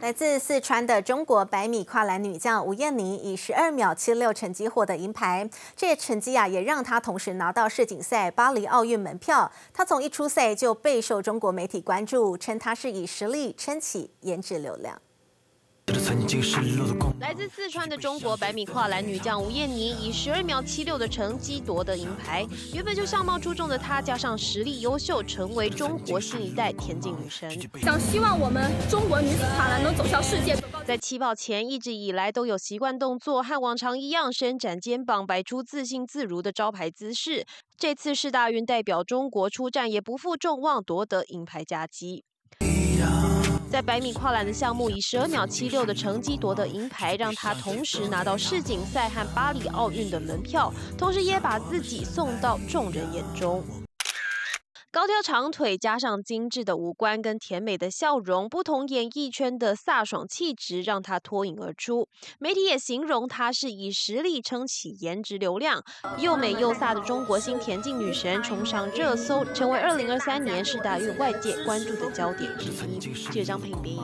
来自四川的中国百米跨栏女将吴艳妮以十二秒七六成绩获得银牌，这成绩啊也让她同时拿到世锦赛、巴黎奥运门票。她从一出赛就备受中国媒体关注，称她是以实力撑起颜值流量。来自四川的中国百米跨栏女将吴艳妮以十二秒七六的成绩夺得银牌。原本就相貌出众的她，加上实力优秀，成为中国新一代田径女神。想希望我们中国女子跨栏能走向世界。在起跑前，一直以来都有习惯动作，和往常一样伸展肩膀，摆出自信自如的招牌姿势。这次世大运代表中国出战，也不负众望，夺得银牌佳绩。在百米跨栏的项目，以十二秒七六的成绩夺得银牌，让他同时拿到世锦赛和巴黎奥运的门票，同时也把自己送到众人眼中。高挑长腿加上精致的五官跟甜美的笑容，不同演艺圈的飒爽气质让她脱颖而出。媒体也形容她是以实力撑起颜值流量，又美又飒的中国新田径女神冲上热搜，成为二零二三年世大运外界关注的焦点之一。记者张平斌。